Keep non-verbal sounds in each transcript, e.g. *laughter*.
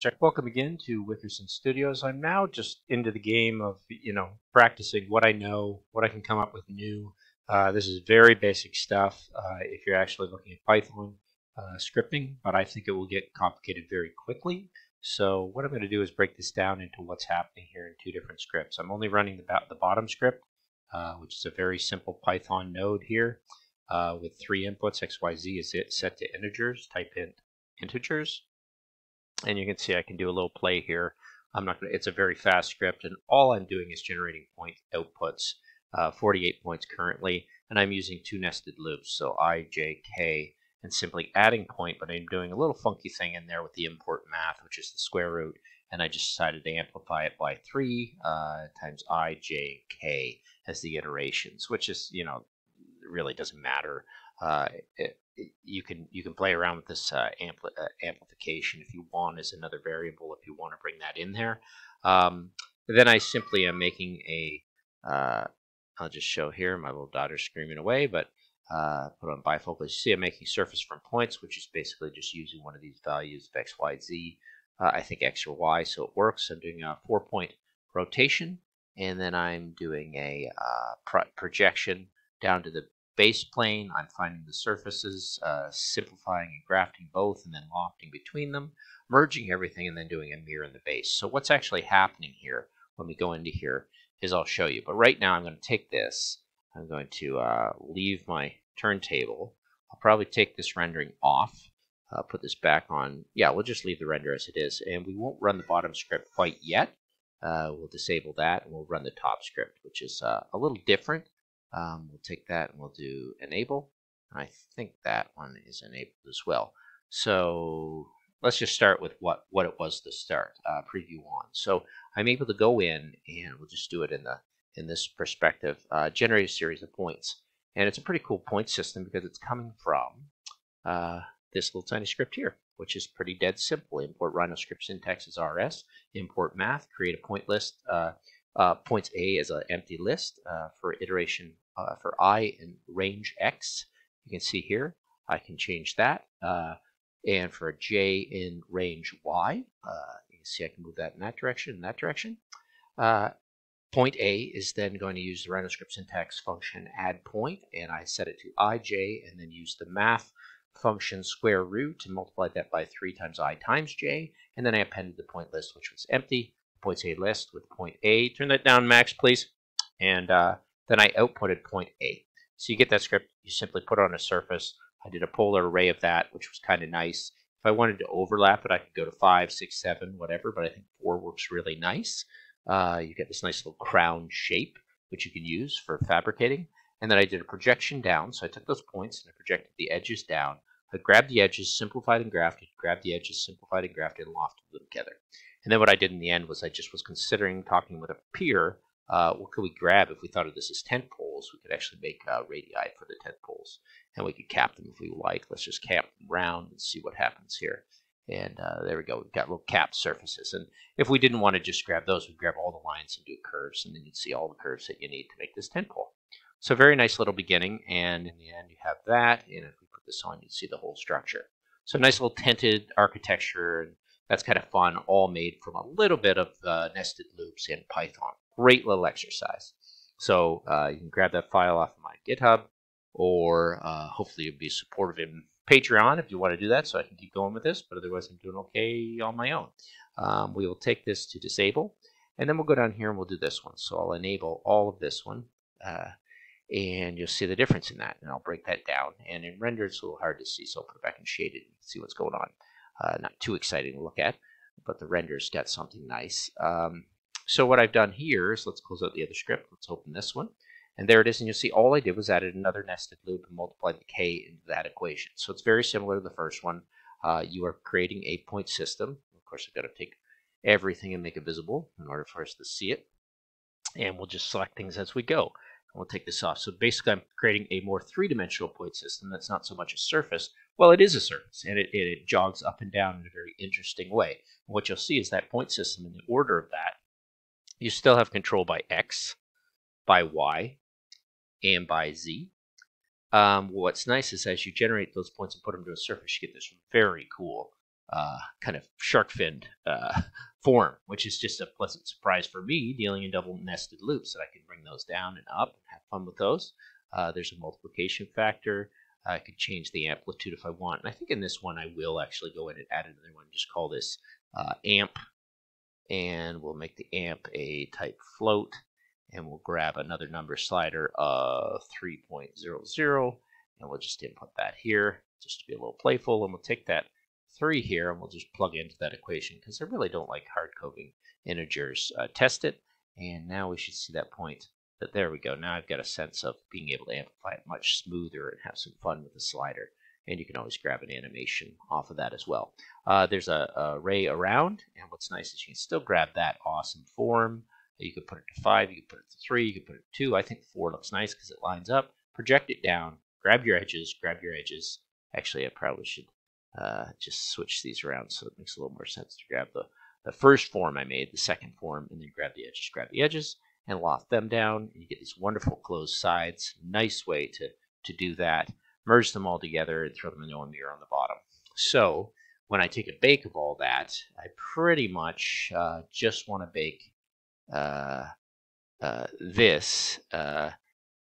Check. Welcome again to Wickerson Studios. I'm now just into the game of, you know, practicing what I know, what I can come up with new. Uh, this is very basic stuff uh, if you're actually looking at Python uh, scripting, but I think it will get complicated very quickly. So what I'm going to do is break this down into what's happening here in two different scripts. I'm only running the, the bottom script, uh, which is a very simple Python node here uh, with three inputs. XYZ is it set to integers. Type in integers and you can see I can do a little play here. I'm not gonna, it's a very fast script and all I'm doing is generating point outputs, uh, 48 points currently, and I'm using two nested loops, so i, j, k, and simply adding point, but I'm doing a little funky thing in there with the import math, which is the square root, and I just decided to amplify it by 3 uh, times i, j, k as the iterations, which is, you know, really doesn't matter. Uh, it, you can you can play around with this uh, uh, amplification if you want as another variable if you want to bring that in there. Um, then I simply am making a uh, I'll just show here my little daughter screaming away, but uh, put on bifocal. You see I'm making surface from points, which is basically just using one of these values of x, y, z. Uh, I think x or y, so it works. I'm doing a four point rotation, and then I'm doing a uh, pro projection down to the base plane, I'm finding the surfaces, uh, simplifying and grafting both, and then lofting between them, merging everything, and then doing a mirror in the base. So what's actually happening here when we go into here is I'll show you. But right now I'm going to take this, I'm going to uh, leave my turntable. I'll probably take this rendering off, uh, put this back on. Yeah, we'll just leave the render as it is, and we won't run the bottom script quite yet. Uh, we'll disable that, and we'll run the top script, which is uh, a little different. Um, we'll take that and we'll do enable. I think that one is enabled as well. So let's just start with what, what it was to start, uh, preview on. So I'm able to go in and we'll just do it in the in this perspective, uh, generate a series of points. And it's a pretty cool point system because it's coming from uh, this little tiny script here, which is pretty dead simple. Import Rhino script syntax as RS, import math, create a point list, uh, uh, points A as an empty list uh, for iteration uh, for i in range x. You can see here, I can change that. Uh, and for j in range y, uh, you can see I can move that in that direction, in that direction. Uh, point A is then going to use the RhinoScript syntax function add point, and I set it to ij, and then use the math function square root and multiply that by 3 times i times j, and then I appended the point list, which was empty, points A list with point A. Turn that down, Max, please. And uh, then I outputted point A. So you get that script, you simply put it on a surface. I did a polar array of that, which was kind of nice. If I wanted to overlap it, I could go to 5, 6, 7, whatever, but I think 4 works really nice. Uh, you get this nice little crown shape, which you can use for fabricating. And then I did a projection down, so I took those points and I projected the edges down. I grabbed the edges, simplified and grafted, grabbed the edges, simplified and grafted, and lofted them together. And then what I did in the end was I just was considering talking with a peer. Uh, what could we grab if we thought of this as tent poles? We could actually make uh, radii for the tent poles, and we could cap them if we like. Let's just cap them round and see what happens here. And uh, there we go. We've got little capped surfaces. And if we didn't want to just grab those, we'd grab all the lines and do curves, and then you'd see all the curves that you need to make this tent pole. So very nice little beginning, and in the end you have that, and if we put this on, you'd see the whole structure. So nice little tented architecture, and that's kind of fun, all made from a little bit of uh, nested loops in Python. Great little exercise. So uh, you can grab that file off of my GitHub, or uh, hopefully you'll be supportive in Patreon if you want to do that, so I can keep going with this. But otherwise, I'm doing okay on my own. Um, we will take this to disable, and then we'll go down here and we'll do this one. So I'll enable all of this one, uh, and you'll see the difference in that. And I'll break that down. And in render, it's a little hard to see, so I'll put it back in shaded and see what's going on. Uh, not too exciting to look at, but the render's got something nice. Um, so what I've done here is let's close out the other script. Let's open this one. And there it is. And you'll see all I did was added another nested loop and multiplied the k into that equation. So it's very similar to the first one. Uh, you are creating a point system. Of course, I've got to take everything and make it visible in order for us to see it. And we'll just select things as we go. And we'll take this off. So basically, I'm creating a more three-dimensional point system that's not so much a surface. Well, it is a surface, and it, it, jogs up and down in a very interesting way. And what you'll see is that point system in the order of that, you still have control by x, by y, and by z. Um, what's nice is as you generate those points and put them to a surface, you get this very cool uh, kind of shark finned uh, *laughs* form, which is just a pleasant surprise for me, dealing in double nested loops that I can bring those down and up and have fun with those. Uh, there's a multiplication factor. I could change the amplitude if I want. And I think in this one I will actually go in and add another one. Just call this uh, amp. And we'll make the amp a type float. And we'll grab another number slider of 3.00. And we'll just input that here just to be a little playful. And we'll take that 3 here and we'll just plug into that equation because I really don't like hard coding integers. Uh, test it. And now we should see that point but there we go. Now I've got a sense of being able to amplify it much smoother and have some fun with the slider. And you can always grab an animation off of that as well. Uh, there's a, a array around, and what's nice is you can still grab that awesome form. You could put it to 5, you could put it to 3, you could put it to 2. I think 4 looks nice because it lines up. Project it down, grab your edges, grab your edges. Actually, I probably should uh, just switch these around so it makes a little more sense to grab the, the first form I made, the second form, and then grab the edges. Grab the edges, and loft them down. And you get these wonderful closed sides. Nice way to, to do that. Merge them all together and throw them into a mirror on the bottom. So when I take a bake of all that, I pretty much uh, just want to bake uh, uh, this uh,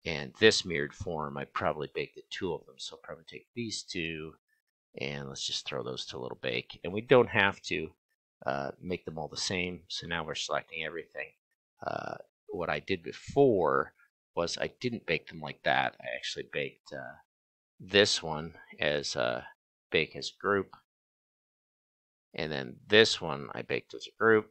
and this mirrored form. I probably bake the two of them. So I'll probably take these two and let's just throw those to a little bake. And we don't have to uh, make them all the same. So now we're selecting everything. Uh, what I did before was I didn't bake them like that. I actually baked this one as a bake as a group. And then this one I baked as a group.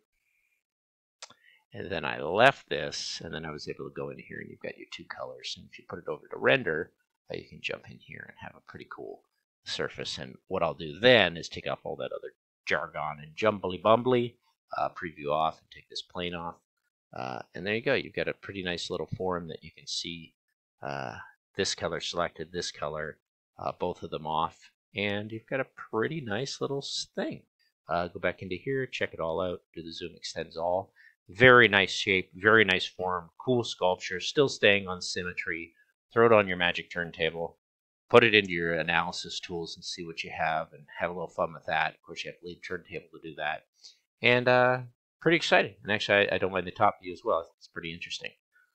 And then I left this, and then I was able to go in here, and you've got your two colors. And if you put it over to render, uh, you can jump in here and have a pretty cool surface. And what I'll do then is take off all that other jargon and jumbly bumbly, uh, preview off, and take this plane off. Uh, and there you go. You've got a pretty nice little form that you can see uh, this color selected, this color, uh, both of them off. And you've got a pretty nice little thing. Uh, go back into here, check it all out, do the zoom extends all. Very nice shape, very nice form, cool sculpture, still staying on symmetry. Throw it on your magic turntable, put it into your analysis tools and see what you have and have a little fun with that. Of course, you have to leave turntable to do that. And uh, pretty exciting. And actually, I, I, don't mind the top view as well. It's pretty interesting.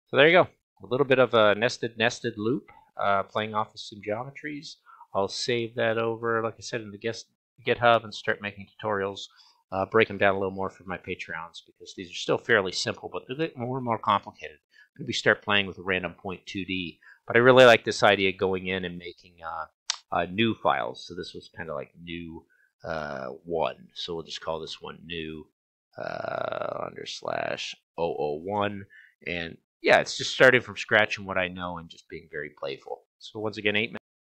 So there you go. A little bit of a nested nested loop, uh, playing off of some geometries. I'll save that over, like I said, in the guest, GitHub and start making tutorials. Uh, break them down a little more for my Patreons because these are still fairly simple, but they're getting more and more complicated. Maybe start playing with a random point 2D. But I really like this idea going in and making uh, uh, new files. So this was kind of like new uh, one. So we'll just call this one new uh, under slash 001. And yeah, it's just starting from scratch and what I know and just being very playful. So once again, eight